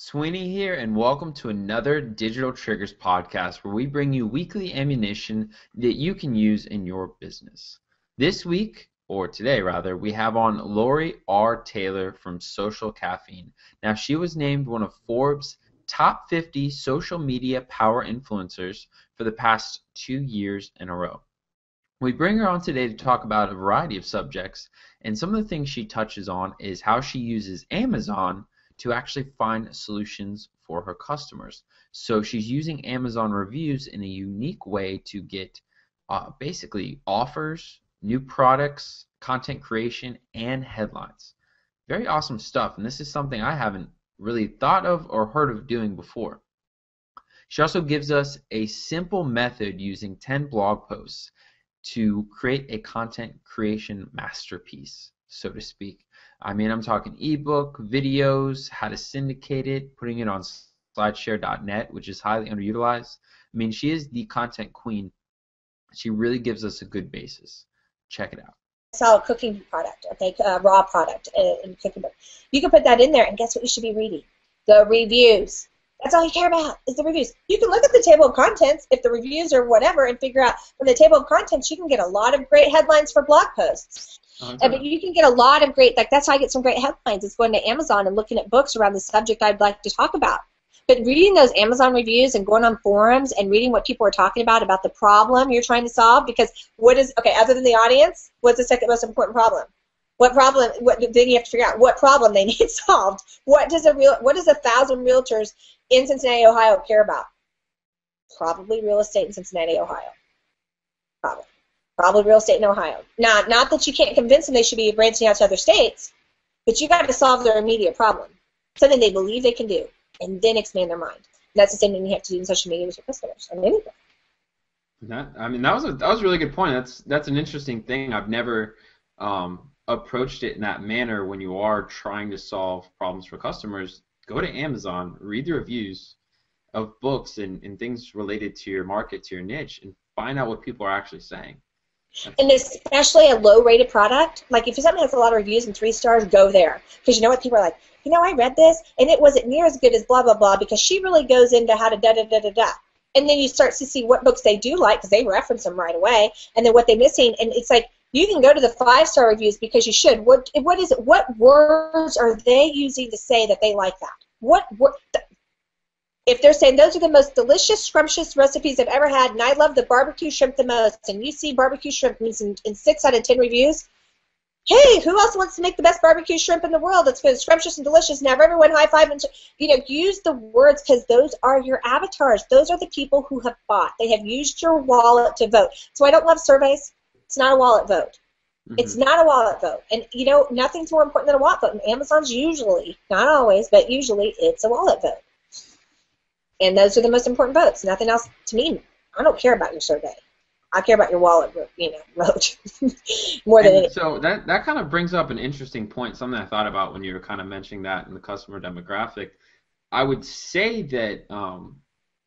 Sweeney here, and welcome to another Digital Triggers podcast where we bring you weekly ammunition that you can use in your business. This week, or today rather, we have on Lori R. Taylor from Social Caffeine. Now, she was named one of Forbes' top 50 social media power influencers for the past two years in a row. We bring her on today to talk about a variety of subjects, and some of the things she touches on is how she uses Amazon to actually find solutions for her customers. So she's using Amazon reviews in a unique way to get uh, basically offers, new products, content creation, and headlines. Very awesome stuff, and this is something I haven't really thought of or heard of doing before. She also gives us a simple method using 10 blog posts to create a content creation masterpiece, so to speak. I mean, I'm talking ebook, videos, how to syndicate it, putting it on slideshare.net, which is highly underutilized. I mean, she is the content queen. She really gives us a good basis. Check it out. Sell a cooking product, okay, uh, raw product in, in cooking book. You can put that in there, and guess what you should be reading? The reviews. That's all you care about is the reviews. You can look at the table of contents if the reviews or whatever and figure out from the table of contents you can get a lot of great headlines for blog posts. Oh, but you can get a lot of great like that's how I get some great headlines. It's going to Amazon and looking at books around the subject I'd like to talk about. But reading those Amazon reviews and going on forums and reading what people are talking about about the problem you're trying to solve because what is okay, other than the audience, what's the second most important problem? What problem? What then you have to figure out what problem they need solved. What does a real? What does a thousand realtors in Cincinnati, Ohio, care about? Probably real estate in Cincinnati, Ohio. Probably. Probably real estate in Ohio. Not not that you can't convince them they should be branching out to other states, but you got to solve their immediate problem, something they believe they can do, and then expand their mind. And that's the same thing you have to do in social media with your customers and anything. That, I mean, that was a that was a really good point. That's that's an interesting thing. I've never um, approached it in that manner when you are trying to solve problems for customers, go to Amazon, read the reviews of books and, and things related to your market, to your niche, and find out what people are actually saying. And especially a low rated product, like if something has a lot of reviews and three stars, go there. Because you know what? People are like, you know, I read this and it wasn't near as good as blah, blah, blah, because she really goes into how to da da da da da. And then you start to see what books they do like because they reference them right away, and then what they're missing. And it's like, you can go to the five star reviews because you should. What what is it? What words are they using to say that they like that? What, what if they're saying those are the most delicious, scrumptious recipes I've ever had, and I love the barbecue shrimp the most, and you see barbecue shrimp in, in six out of ten reviews, hey, who else wants to make the best barbecue shrimp in the world that's good, scrumptious and delicious? Now everyone high five and you know use the words because those are your avatars. Those are the people who have bought. They have used your wallet to vote. So I don't love surveys. It's not a wallet vote. Mm-hmm. It's not a wallet vote. And, you know, nothing's more important than a wallet vote. And Amazon's usually, not always, but usually it's a wallet vote. And those are the most important votes. Nothing else to me. I don't care about your survey. I care about your wallet, you know, vote more than anything. So that that kind of brings up an interesting point. Something I thought about when you were kind of mentioning that in the customer demographic. I would say that um,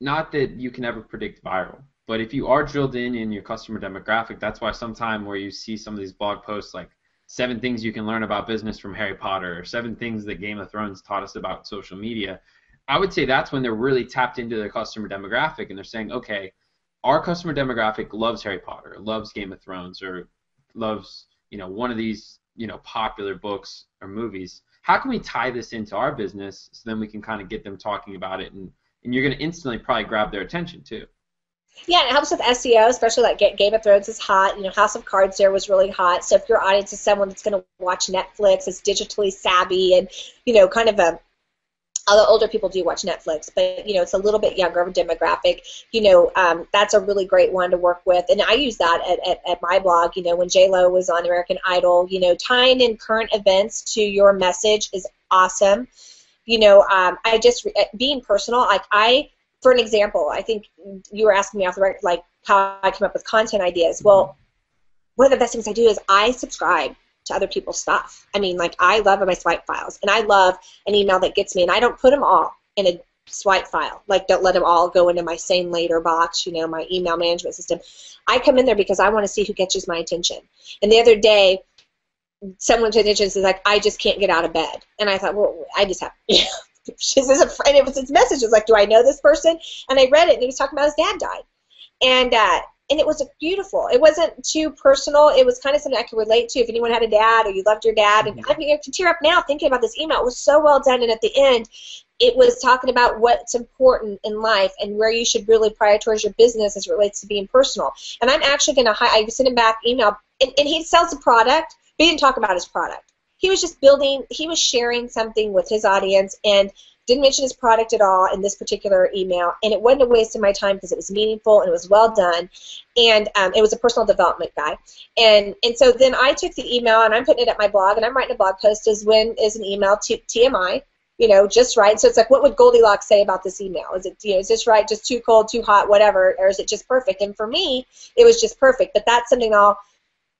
not that you can ever predict viral, but if you are drilled in in your customer demographic, that's why sometime where you see some of these blog posts like seven things you can learn about business from Harry Potter or seven things that Game of Thrones taught us about social media, I would say that's when they're really tapped into their customer demographic and they're saying, okay, our customer demographic loves Harry Potter, loves Game of Thrones, or loves you know one of these you know popular books or movies. How can we tie this into our business so then we can kind of get them talking about it and and you're going to instantly probably grab their attention too. Yeah, it helps with SEO, especially like Game of Thrones is hot. You know, House of Cards there was really hot. So if your audience is someone that's going to watch Netflix, is digitally savvy, and you know, kind of a although older people do watch Netflix, but you know, it's a little bit younger demographic. You know, um, that's a really great one to work with, and I use that at, at, at my blog. You know, when J Lo was on American Idol, you know, tying in current events to your message is awesome. You know, um, I just being personal, like I for an example, I think you were asking me off the record, like how I come up with content ideas. Well, one of the best things I do is I subscribe to other people's stuff. I mean, like I love my swipe files, and I love an email that gets me, and I don't put them all in a swipe file. Like, don't let them all go into my SaneLater box, you know, my email management system. I come in there because I want to see who catches my attention. And the other day, someone's attention is like, I just can't get out of bed. And I thought, well, I just have, This is a friend. It was his message. It was like, "Do I know this person?" And I read it, and he was talking about his dad died, and uh, and it was beautiful. It wasn't too personal. It was kind of something I could relate to if anyone had a dad or you loved your dad. And I mean, I can tear up now thinking about this email. It was so well done, and at the end, it was talking about what's important in life and where you should really prioritize your business as it relates to being personal. And I'm actually going to, I sent him back email, and, and he sells a product, but he didn't talk about his product. He was just building, he was sharing something with his audience, and didn't mention his product at all in this particular email, and it wasn't a waste of my time because it was meaningful and it was well done, and um, it was a personal development guy, and and so then I took the email and I'm putting it at my blog and I'm writing a blog post as when is an email to TMI, you know, just right. So it's like, what would Goldilocks say about this email? Is it, you know, is this right, just too cold, too hot, whatever, or is it just perfect? And for me, it was just perfect. But that's something I'll,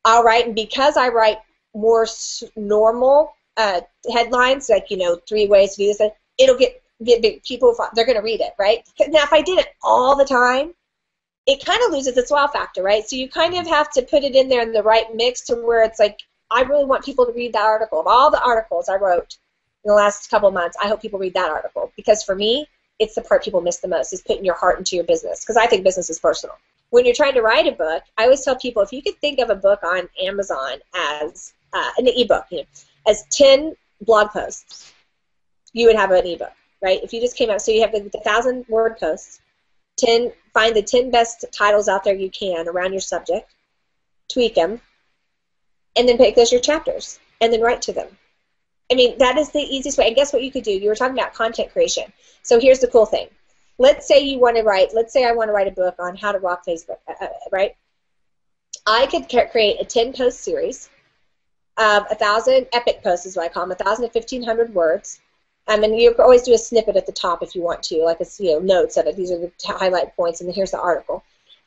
I'll write, and because I write more normal uh, headlines, like you know, three ways to do this, it'll get get big. People, they're going to read it, right? Now, if I did it all the time, it kind of loses its wow factor, right? So you kind of have to put it in there in the right mix to where it's like, I really want people to read that article. Of all the articles I wrote, in the last couple months, I hope people read that article because for me, it's the part people miss the most is putting your heart into your business because I think business is personal. When you're trying to write a book, I always tell people if you could think of a book on Amazon as uh, an ebook, you know, as 10 blog posts, you would have an ebook, right? If you just came out, so you have the, the thousand word posts, 10, find the 10 best titles out there you can around your subject, tweak them, and then pick those your chapters, and then write to them I mean, that is the easiest way. And guess what you could do? You were talking about content creation. So here's the cool thing. Let's say you want to write, let's say I want to write a book on how to rock Facebook, uh, uh right? I could create a 10 post series of a thousand epic posts is what I call them, a thousand to fifteen hundred words. Um, and you can always do a snippet at the top if you want to, like a you know notes of it. These are the highlight points, and then here's the article.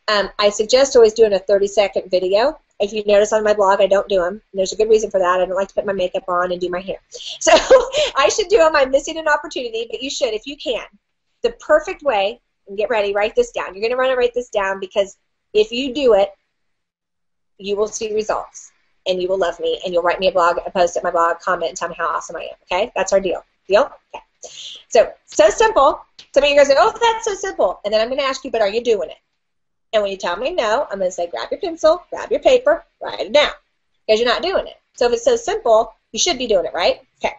Um, I suggest always doing a 30 second video if you notice on my blog, I don't do them. There's a good reason for that. I don't like to put my makeup on and do my hair. So I should do them. I'm missing an opportunity, but you should if you can. The perfect way, and get ready, write this down. You're going to want to write this down because if you do it, you will see results and you will love me and you'll write me a blog, a post at my blog, comment, and tell me how awesome I am. Okay? That's our deal. Deal? Okay. So, so simple. Some of you guys say, oh, that's so simple. And then I'm going to ask you, but are you doing it? And when you tell me no, I'm going to say grab your pencil, grab your paper, write it down. Because you're not doing it. So if it's so simple, you should be doing it, right? Okay.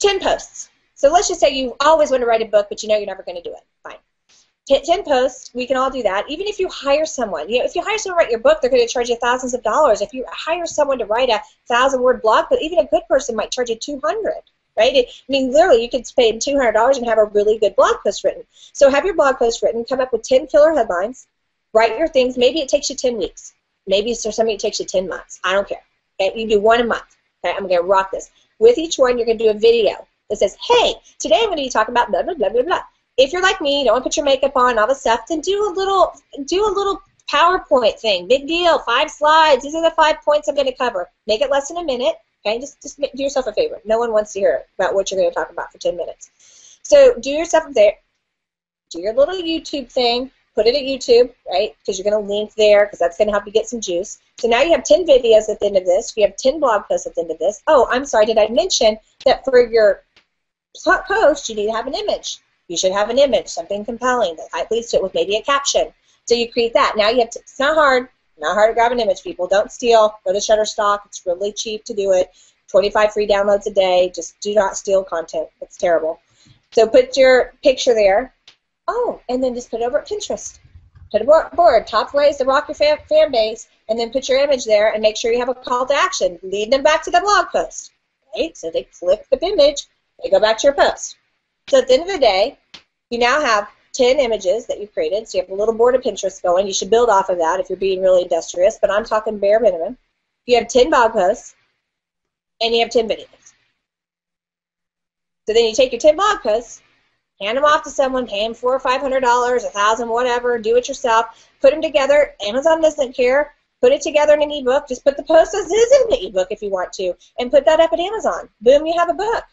10 posts. So let's just say you always want to write a book, but you know you're never going to do it. Fine. 10 posts, we can all do that. Even if you hire someone, you know, if you hire someone to write your book, they're going to charge you thousands of dollars. If you hire someone to write a thousand word blog, but even a good person might charge you 200 right? I mean, literally, you could spend $200 and have a really good blog post written. So have your blog post written, come up with 10 killer headlines, Write your things. Maybe it takes you 10 weeks. Maybe for somebody it takes you 10 months. I don't care. Okay, you do one a month. Okay, I'm to rock this. With each one, you're to do a video that says, hey, today I'm to be talking about blah, blah, blah, blah, blah. If you're like me, you don't want to put your makeup on, all the stuff, then do a little, do a little PowerPoint thing. Big deal. Five slides. These are the five points I'm going to cover. Make it less than a minute. Okay, just just do yourself a favor. No one wants to hear about what you're going to talk about for 10 minutes. So do yourself there. Do your little YouTube thing put it at YouTube, right? Because you're going to link there because that's going to help you get some juice. So now you have 10 videos at the end of this. You have 10 blog posts at the end of this. Oh, I'm sorry, did I mention that for your post you need to have an image? You should have an image, something compelling that leads to it with maybe a caption. So you create that. Now you have to, it's not hard, not hard to grab an image, people. Don't steal. Go to Shutterstock. It's really cheap to do it. 25 free downloads a day. Just do not steal content. It's terrible. So put your picture there. Oh, and then just put it over at Pinterest. Put a board, top ways to rock your fan, fan base, and then put your image there and make sure you have a call to action. Lead them back to the blog post. Right? So they click the image, they go back to your post. So at the end of the day, you now have 10 images that you've created. So you have a little board of Pinterest going. You should build off of that if you're being really industrious, but I'm talking bare minimum. You have 10 blog posts, and you have 10 videos. So then you take your 10 blog posts, hand them off to someone, pay them four or five hundred dollars, a thousand, whatever, do it yourself, put them together. Amazon doesn't care. Put it together in an ebook. Just put the post as is in the ebook if you want to, and put that up at Amazon. Boom, you have a book.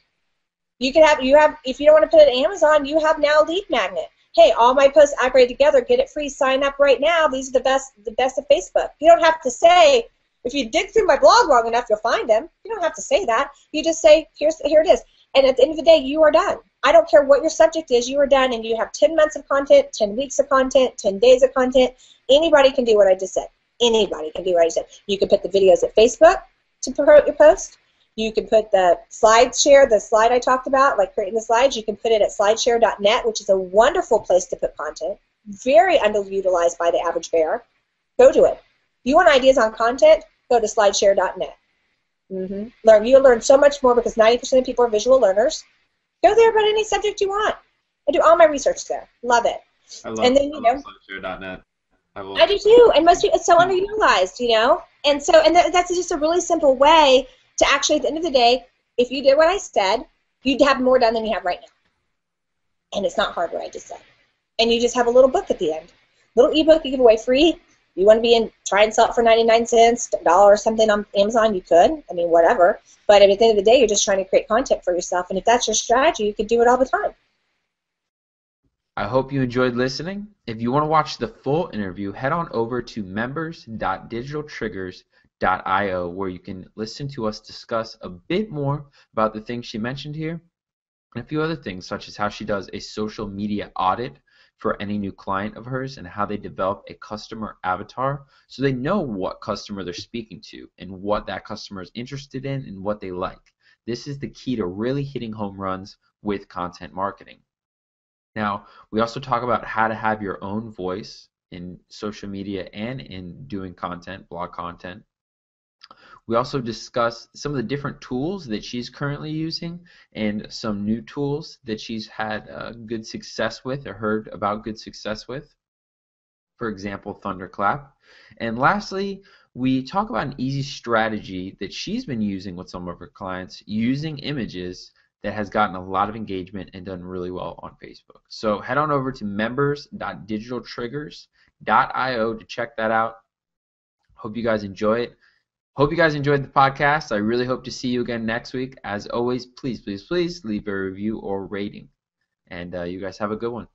You can have you have if you don't want to put it at Amazon, you have now a lead magnet. Hey, all my posts aggregate together. Get it free. Sign up right now. These are the best the best of Facebook. You don't have to say if you dig through my blog long enough, you'll find them. You don't have to say that. You just say here's here it is. And at the end of the day, you are done I don't care what your subject is, you are done and you have 10 months of content, 10 weeks of content, 10 days of content. Anybody can do what I just said. Anybody can do what I said. You can put the videos at Facebook to promote your post. You can put the slide share, the slide I talked about, like creating the slides, you can put it at slideshare.net, which is a wonderful place to put content. Very underutilized by the average bear. Go to it. If you want ideas on content, go to slideshare.net. Mm-hmm. Learn. You'll learn so much more because 90% of people are visual learners. Go there about any subject you want. I do all my research there. Love it. I love, and then, you know, slideshare.net. I, I do too, and most people, it's so underutilized, you know. And so, and th- that's just a really simple way to actually, at the end of the day, if you did what I said, you'd have more done than you have right now. And it's not hard what I just said. And you just have a little book at the end, little ebook you give away free. You want to be in, try and sell it for 99 cents, a dollar or something on Amazon, you could. I mean, whatever. But at the end of the day, you're just trying to create content for yourself. And if that's your strategy, you could do it all the time. I hope you enjoyed listening. If you want to watch the full interview, head on over to members.digitaltriggers.io where you can listen to us discuss a bit more about the things she mentioned here and a few other things, such as how she does a social media audit for any new client of hers and how they develop a customer avatar so they know what customer they're speaking to and what that customer is interested in and what they like. This is the key to really hitting home runs with content marketing. Now, we also talk about how to have your own voice in social media and in doing content, blog content. We also discuss some of the different tools that she's currently using and some new tools that she's had uh, good success with or heard about good success with. For example, Thunderclap. And lastly, we talk about an easy strategy that she's been using with some of her clients using images that has gotten a lot of engagement and done really well on Facebook. So head on over to members.digitaltriggers.io to check that out. Hope you guys enjoy it. Hope you guys enjoyed the podcast. I really hope to see you again next week. As always, please, please, please leave a review or rating. And uh, you guys have a good one.